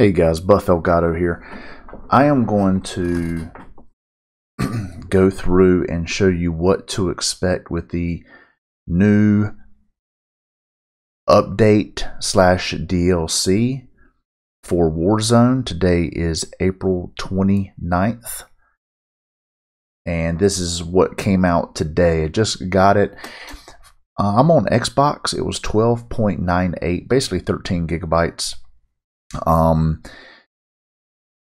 Hey guys, Buff El Gato here. I am going to go through and show you what to expect with the new update slash DLC for Warzone. Today is April 29th. And this is what came out today. I just got it. Uh, I'm on Xbox. It was 12.98, basically 13 gigabytes um,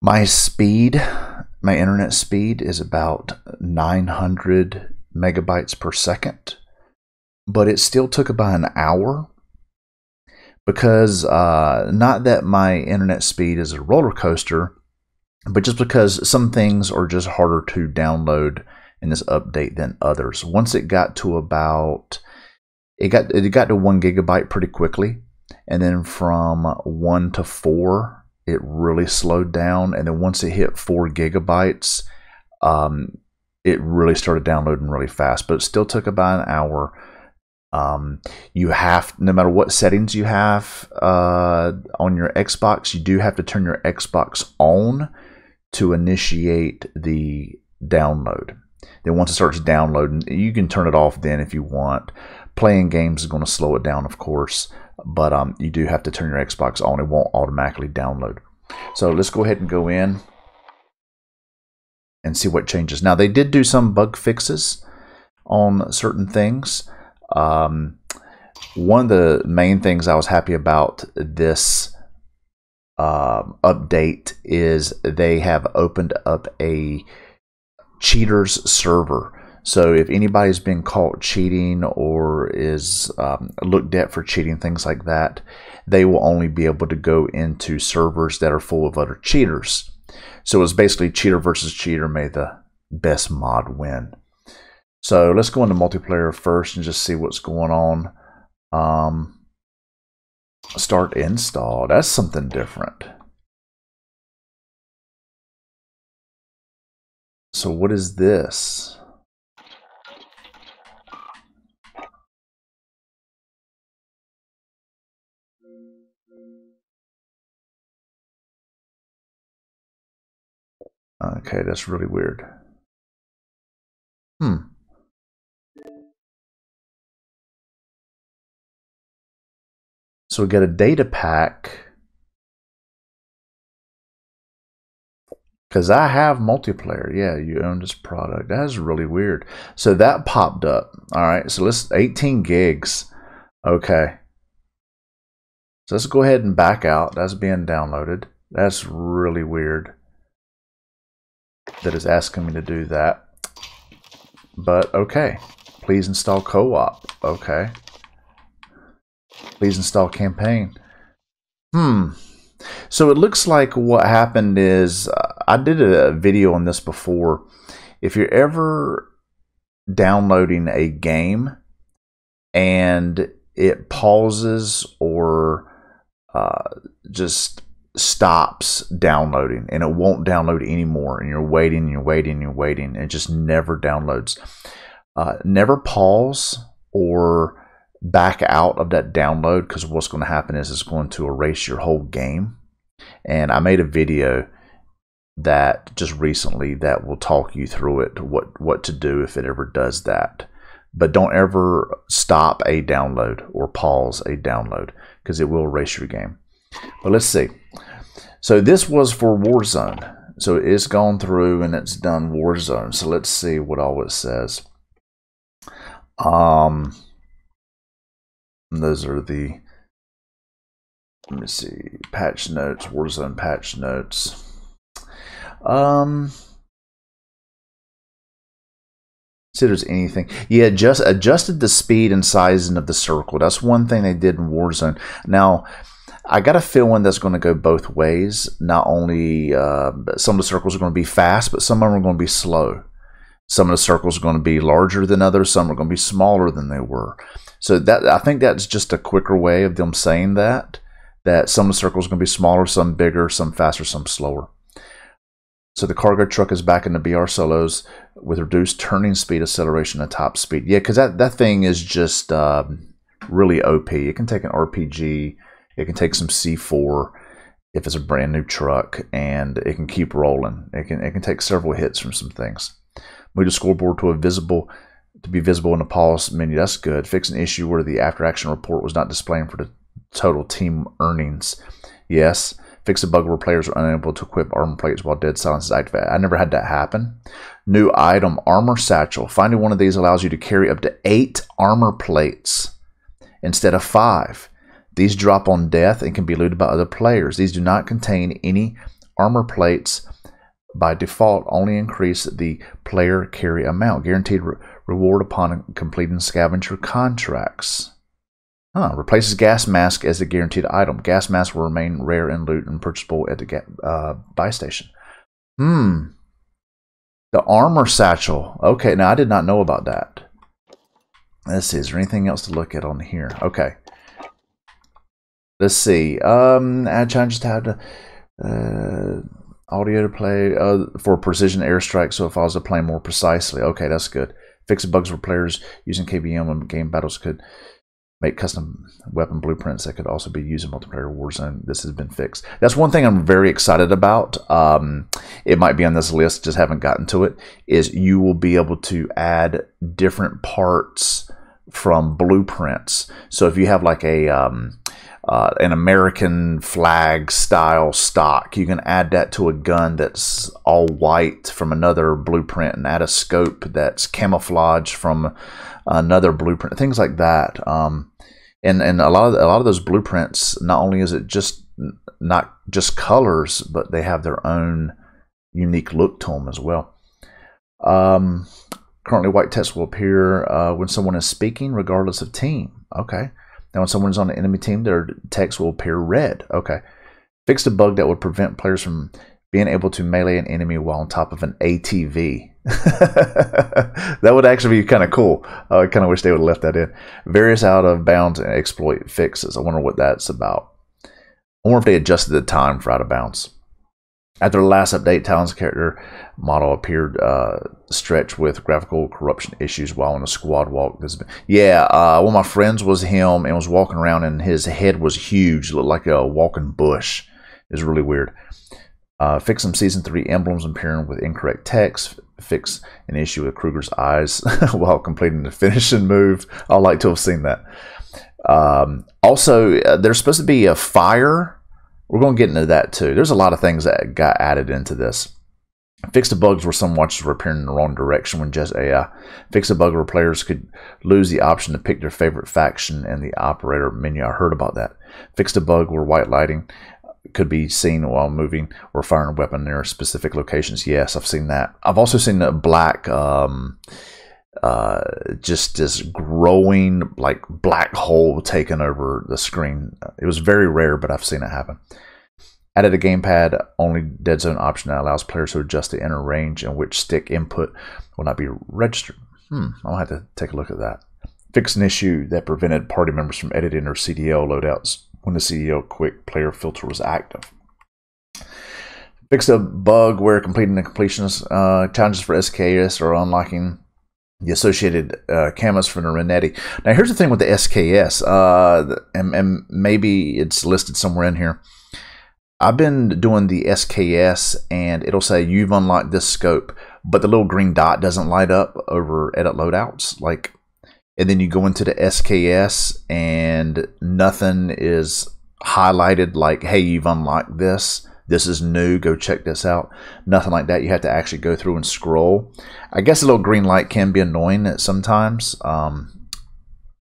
my speed, my internet speed is about 900 megabytes per second, but it still took about an hour because uh, not that my internet speed is a roller coaster, but just because some things are just harder to download in this update than others. Once it got to about it got it got to one gigabyte pretty quickly and then from one to four, it really slowed down. And then once it hit four gigabytes, um, it really started downloading really fast. But it still took about an hour. Um, you have, no matter what settings you have uh, on your Xbox, you do have to turn your Xbox on to initiate the download. Then once it starts downloading, you can turn it off then if you want. Playing games is going to slow it down, of course but um, you do have to turn your Xbox on. It won't automatically download. So let's go ahead and go in and see what changes. Now, they did do some bug fixes on certain things. Um, one of the main things I was happy about this uh, update is they have opened up a cheaters server. So if anybody's been caught cheating or is um, looked at for cheating, things like that, they will only be able to go into servers that are full of other cheaters. So it's basically cheater versus cheater. May the best mod win. So let's go into multiplayer first and just see what's going on. Um, start install. That's something different. So what is this? Okay, that's really weird. Hmm. So we get a data pack. Because I have multiplayer. Yeah, you own this product. That's really weird. So that popped up. All right, so let's 18 gigs. Okay. So let's go ahead and back out. That's being downloaded. That's really weird that is asking me to do that. But okay. Please install co-op. Okay. Please install campaign. Hmm. So it looks like what happened is uh, I did a video on this before. If you're ever downloading a game and it pauses or uh, just stops downloading and it won't download anymore and you're waiting and you're waiting and you're waiting. And it just never downloads. Uh, never pause or back out of that download because what's going to happen is it's going to erase your whole game. And i made a video that just recently that will talk you through it what what to do if it ever does that. But don't ever stop a download or pause a download because it will erase your game but let's see so this was for Warzone. So it's gone through and it's done Warzone. So let's see what all it says. Um, those are the, let me see, patch notes, Warzone patch notes. Um, see there's anything. Yeah, just adjusted the speed and sizing of the circle. That's one thing they did in Warzone. Now, I got a feeling that's going to go both ways. Not only uh, some of the circles are going to be fast, but some of them are going to be slow. Some of the circles are going to be larger than others. Some are going to be smaller than they were. So that I think that's just a quicker way of them saying that. That some of the circles are going to be smaller, some bigger, some faster, some slower. So the cargo truck is back in the BR solos with reduced turning speed, acceleration, and top speed. Yeah, because that, that thing is just uh, really OP. It can take an RPG it can take some C4. if it's a brand new truck and it can keep rolling. It can it can take several hits from some things. Move the scoreboard to a visible to be visible in the pause menu. That's good. Fix an issue where the after action report was not displaying for the total team earnings. Yes. Fix a bug where players are unable to equip armor plates while dead silence is activated. I never had that happen. New item, armor satchel. Finding one of these allows you to carry up to eight armor plates instead of five. These drop on death and can be looted by other players. These do not contain any armor plates by default, only increase the player carry amount. Guaranteed re reward upon completing scavenger contracts. Huh, replaces gas mask as a guaranteed item. Gas mask will remain rare in loot and purchasable at the uh, buy station. Hmm. The armor satchel. Okay, now I did not know about that. Let's see, is there anything else to look at on here? Okay. Let's see. Um, changes to how to uh, audio to play uh, for precision airstrike, so it follows the plane more precisely. Okay, that's good. Fix bugs where players using KBM and game battles could make custom weapon blueprints that could also be used in multiplayer Warzone. This has been fixed. That's one thing I'm very excited about. Um, it might be on this list, just haven't gotten to it. Is you will be able to add different parts from blueprints. So if you have like a um, uh, an American flag style stock. You can add that to a gun that's all white from another blueprint and add a scope that's camouflage from another blueprint, things like that. Um, and and a lot of a lot of those blueprints, not only is it just not just colors, but they have their own unique look to them as well. Um, currently, white text will appear uh, when someone is speaking, regardless of team. Okay. Now, when someone's on the enemy team, their text will appear red. Okay. Fixed a bug that would prevent players from being able to melee an enemy while on top of an ATV. that would actually be kind of cool. Uh, I kind of wish they would have left that in. Various out of bounds and exploit fixes. I wonder what that's about. I wonder if they adjusted the time for out of bounds. After the last update, Talon's character model appeared uh, stretched with graphical corruption issues while in a squad walk. Yeah, uh, one of my friends was him and was walking around, and his head was huge, looked like a walking bush. It was really weird. Uh, fix some season three emblems appearing with incorrect text. Fix an issue with Krueger's eyes while completing the finishing move. I'd like to have seen that. Um, also, uh, there's supposed to be a fire we're going to get into that too. There's a lot of things that got added into this. Fix the bugs where some watches were appearing in the wrong direction when just AI. Fix the bug where players could lose the option to pick their favorite faction in the operator menu. I heard about that. Fix the bug where white lighting could be seen while moving or firing a weapon near specific locations. Yes, I've seen that. I've also seen the black. Um, uh, just this growing like black hole taking over the screen. It was very rare, but I've seen it happen. Added a gamepad only dead zone option that allows players to adjust the inner range in which stick input will not be registered. Hmm, I'll have to take a look at that. Fix an issue that prevented party members from editing their CDL loadouts when the CDL quick player filter was active. Fixed a bug where completing the completions uh, challenges for SKS or unlocking the associated uh, cameras from the Renetti. Now, here's the thing with the SKS, uh, and, and, maybe it's listed somewhere in here. I've been doing the SKS, and it'll say you've unlocked this scope, but the little green dot doesn't light up over edit loadouts. Like, and then you go into the SKS, and nothing is highlighted. Like, hey, you've unlocked this this is new, go check this out. Nothing like that. You have to actually go through and scroll. I guess a little green light can be annoying at sometimes. Um,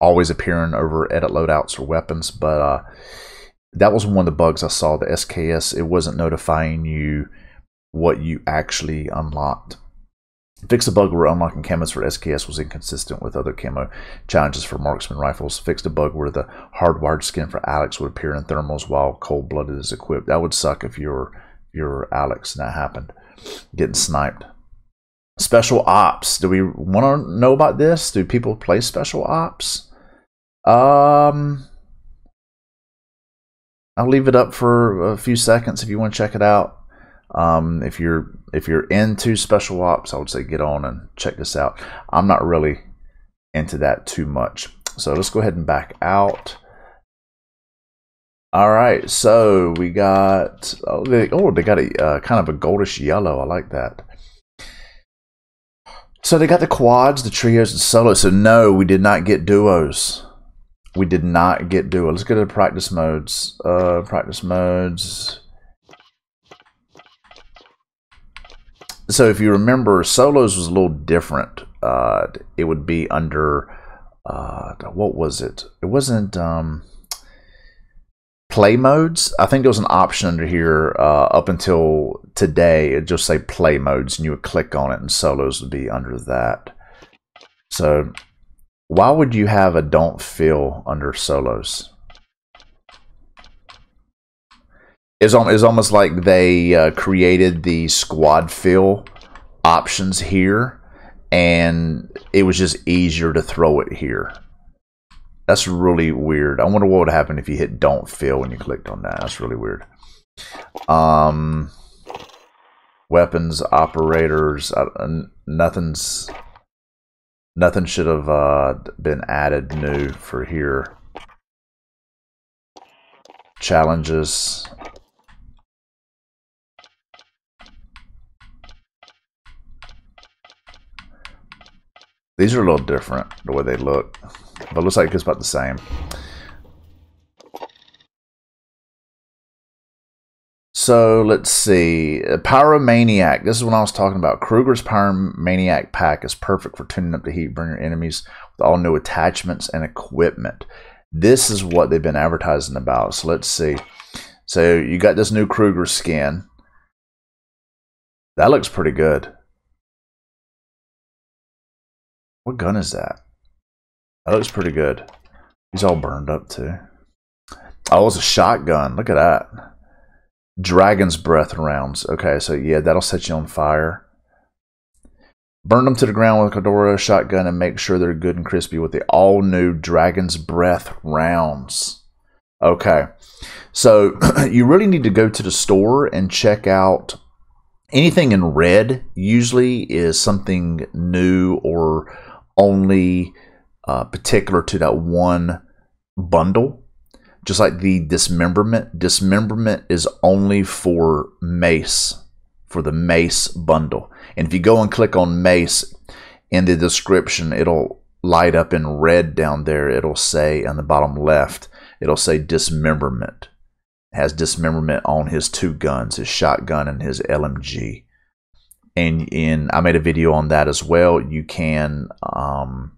always appearing over edit loadouts or weapons, but uh, that was one of the bugs I saw. The SKS, it wasn't notifying you what you actually unlocked. Fix a bug where unlocking camos for SKS was inconsistent with other camo challenges for marksman rifles. Fix a bug where the hardwired skin for Alex would appear in thermals while cold blooded is equipped. That would suck if you're you're Alex and that happened. Getting sniped. Special ops. Do we want to know about this? Do people play special ops? Um I'll leave it up for a few seconds if you want to check it out. Um, if you're if you're into special ops, I would say get on and check this out. I'm not really into that too much. So let's go ahead and back out. All right, so we got oh they, oh they got a uh, kind of a goldish yellow. I like that. So they got the quads, the trios, and solos. So no, we did not get duos. We did not get duo. Let's go to practice modes. Uh, practice modes. So if you remember, solos was a little different. Uh, it would be under uh, what was it? It wasn't um, play modes. I think there was an option under here uh, up until today. It just say play modes, and you would click on it, and solos would be under that. So why would you have a don't fill under solos? It's, it's almost like they uh, created the squad fill options here, and it was just easier to throw it here. That's really weird. I wonder what would happen if you hit don't fill when you clicked on that. That's really weird. Um, weapons, operators, uh, nothing's nothing should have uh, been added new for here. Challenges. These are a little different, the way they look. But looks like it's about the same. So let's see. Pyromaniac. This is what I was talking about. Krueger's Pyromaniac pack is perfect for tuning up the heat, your enemies with all new attachments and equipment. This is what they've been advertising about. So let's see. So you got this new Kruger skin. That looks pretty good. What gun is that? That looks pretty good. He's all burned up too. Oh, it's a shotgun. Look at that. Dragon's Breath rounds. Okay, so yeah, that'll set you on fire. Burn them to the ground with a Cordura shotgun and make sure they're good and crispy with the all new Dragon's Breath rounds. Okay, so you really need to go to the store and check out anything in red. Usually is something new or only uh, particular to that one bundle. Just like the dismemberment, dismemberment is only for Mace, for the Mace bundle. And if you go and click on Mace in the description, it'll light up in red down there. It'll say on the bottom left, it'll say dismemberment. Has dismemberment on his two guns, his shotgun and his LMG. And in I made a video on that as well. You can um,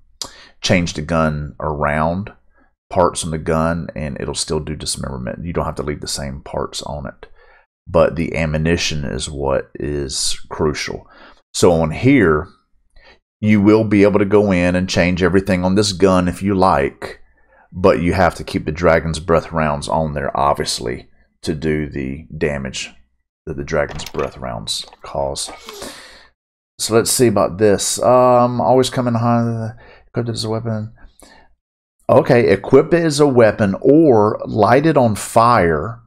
change the gun around parts on the gun and it'll still do dismemberment. You don't have to leave the same parts on it. But the ammunition is what is crucial. So on here, you will be able to go in and change everything on this gun if you like, but you have to keep the Dragon's Breath rounds on there, obviously, to do the damage that the Dragon's Breath rounds cause. So let's see about this. Um, always coming high, equipped as a weapon. Okay, equip it as a weapon or light it on fire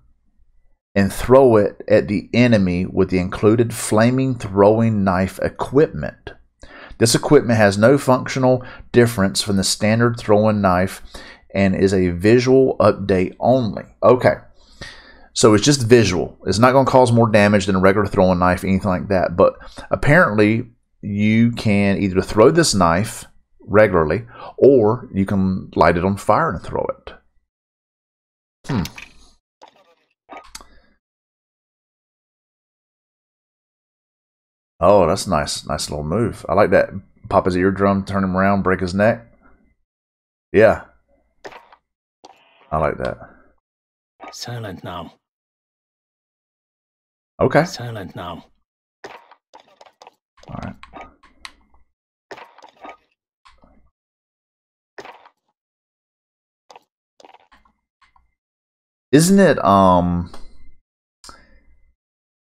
and throw it at the enemy with the included flaming throwing knife equipment. This equipment has no functional difference from the standard throwing knife and is a visual update only. Okay, so it's just visual. It's not going to cause more damage than a regular throwing knife, anything like that. But apparently, you can either throw this knife regularly, or you can light it on fire and throw it. Hmm. Oh, that's nice. Nice little move. I like that. Pop his eardrum, turn him around, break his neck. Yeah. I like that. Silent now. Okay. Silent now. All right. Isn't it um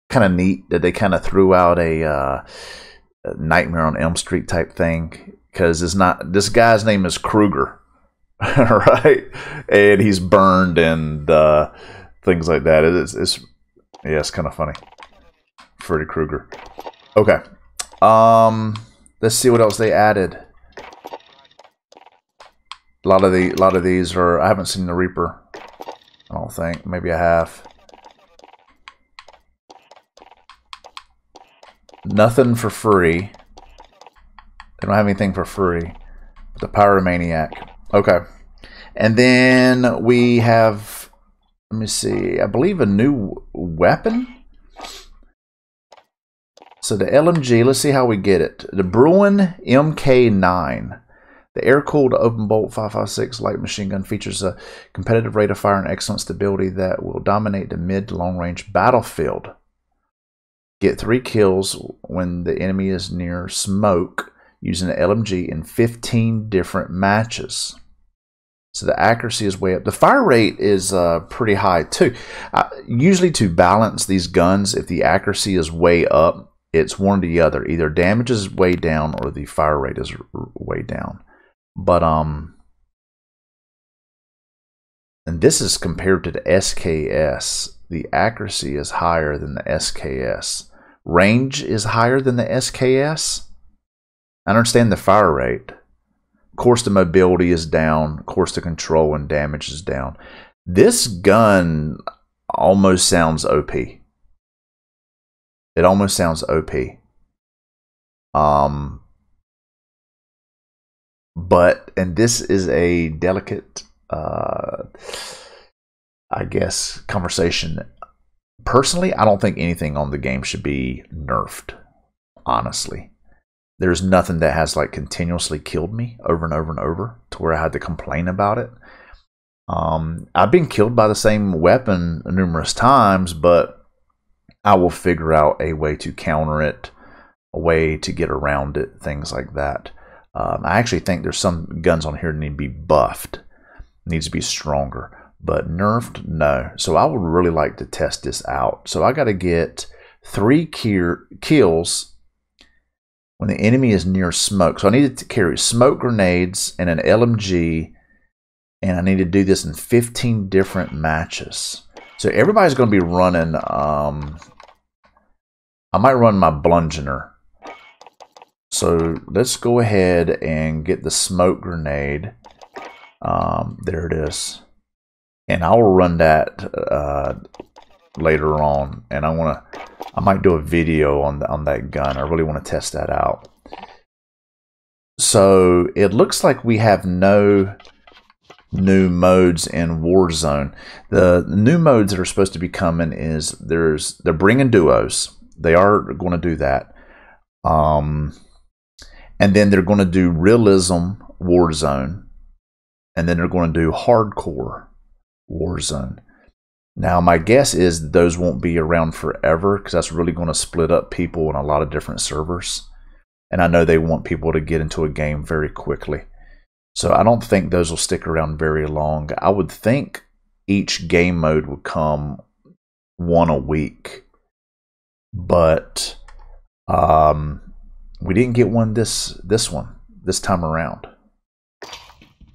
kind of neat that they kind of threw out a, uh, a Nightmare on Elm Street type thing? Because it's not this guy's name is Krueger, right? And he's burned and uh, things like that. It's, it's yeah, it's kind of funny. Freddy Krueger. Okay. Um, let's see what else they added. A lot of the, a lot of these are. I haven't seen the Reaper. I don't think. Maybe I have. Nothing for free. They don't have anything for free. The Pyromaniac. Okay. And then we have, let me see, I believe a new weapon. So the LMG, let's see how we get it. The Bruen MK9. The air-cooled open bolt 556 light machine gun features a competitive rate of fire and excellent stability that will dominate the mid to long range battlefield. Get three kills when the enemy is near smoke using the LMG in 15 different matches. So the accuracy is way up. The fire rate is uh, pretty high too. Usually to balance these guns, if the accuracy is way up, it's one or the other. Either damage is way down or the fire rate is way down. But um, and this is compared to the SKS. The accuracy is higher than the SKS. Range is higher than the SKS. I understand the fire rate. Course, the mobility is down. Of course, the control and damage is down. This gun almost sounds OP. It almost sounds OP. Um, but and this is a delicate, uh, I guess, conversation. Personally, I don't think anything on the game should be nerfed. Honestly, there's nothing that has like continuously killed me over and over and over to where I had to complain about it. Um, I've been killed by the same weapon numerous times, but I will figure out a way to counter it, a way to get around it, things like that. Um, I actually think there's some guns on here that need to be buffed, needs to be stronger, but nerfed, no. So I would really like to test this out. So I got to get three kills when the enemy is near smoke. So I need to carry smoke grenades and an LMG, and I need to do this in 15 different matches. So everybody's going to be running. Um, I might run my bludgeoner so let's go ahead and get the smoke grenade. Um, there it is. And I will run that uh, later on. And I want to, I might do a video on, the, on that gun. I really want to test that out. So it looks like we have no new modes in Warzone. The new modes that are supposed to be coming is there's they're bringing duos. They are going to do that. Um, and then they're going to do realism Warzone, and then they're going to do hardcore Warzone. Now, my guess is those won't be around forever because that's really going to split up people in a lot of different servers. And I know they want people to get into a game very quickly. So I don't think those will stick around very long. I would think each game mode would come one a week. But um, we didn't get one this this one this time around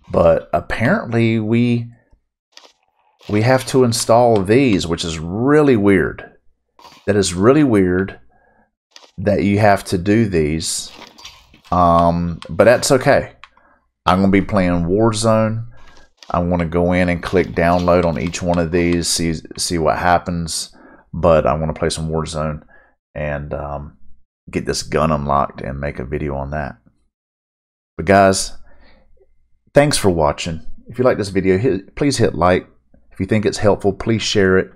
but apparently we we have to install these which is really weird that is really weird that you have to do these um, but that's okay I'm gonna be playing Warzone I'm gonna go in and click download on each one of these see see what happens but I want to play some Warzone and um, get this gun unlocked and make a video on that. But guys, thanks for watching. If you like this video, hit, please hit like. If you think it's helpful, please share it.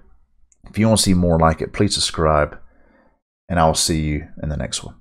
If you want to see more like it, please subscribe. And I will see you in the next one.